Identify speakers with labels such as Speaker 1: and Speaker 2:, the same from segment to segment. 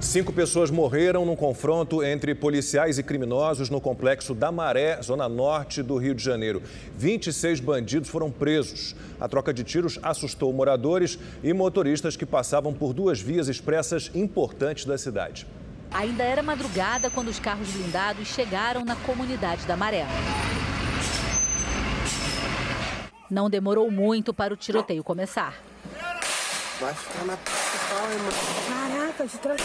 Speaker 1: Cinco pessoas morreram num confronto entre policiais e criminosos no complexo da Maré, zona norte do Rio de Janeiro. 26 bandidos foram presos. A troca de tiros assustou moradores e motoristas que passavam por duas vias expressas importantes da cidade.
Speaker 2: Ainda era madrugada quando os carros blindados chegaram na comunidade da Maré. Não demorou muito para o tiroteio começar. Vai ficar na Caraca, de trás.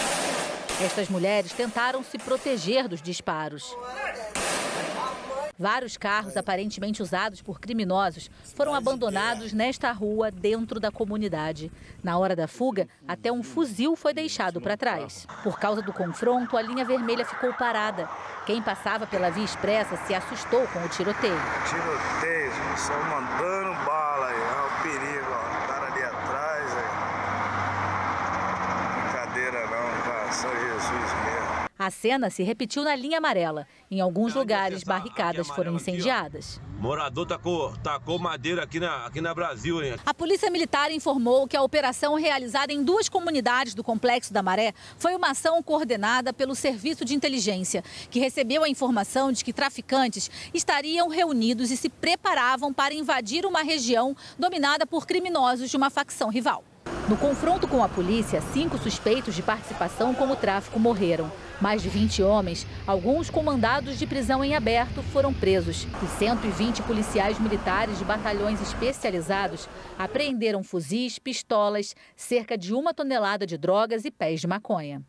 Speaker 2: Estas mulheres tentaram se proteger dos disparos. Vários carros aparentemente usados por criminosos foram abandonados nesta rua dentro da comunidade. Na hora da fuga, até um fuzil foi deixado para trás. Por causa do confronto, a linha vermelha ficou parada. Quem passava pela via expressa se assustou com o tiroteio.
Speaker 3: Tiroteio, só mandando
Speaker 2: A cena se repetiu na linha amarela. Em alguns lugares, barricadas foram incendiadas.
Speaker 4: Morador tacou, tacou madeira aqui na, aqui na Brasil, hein?
Speaker 2: A Polícia Militar informou que a operação realizada em duas comunidades do Complexo da Maré foi uma ação coordenada pelo Serviço de Inteligência, que recebeu a informação de que traficantes estariam reunidos e se preparavam para invadir uma região dominada por criminosos de uma facção rival. No confronto com a polícia, cinco suspeitos de participação com o tráfico morreram. Mais de 20 homens, alguns com mandados de prisão em aberto, foram presos. E 120 policiais militares de batalhões especializados apreenderam fuzis, pistolas, cerca de uma tonelada de drogas e pés de maconha.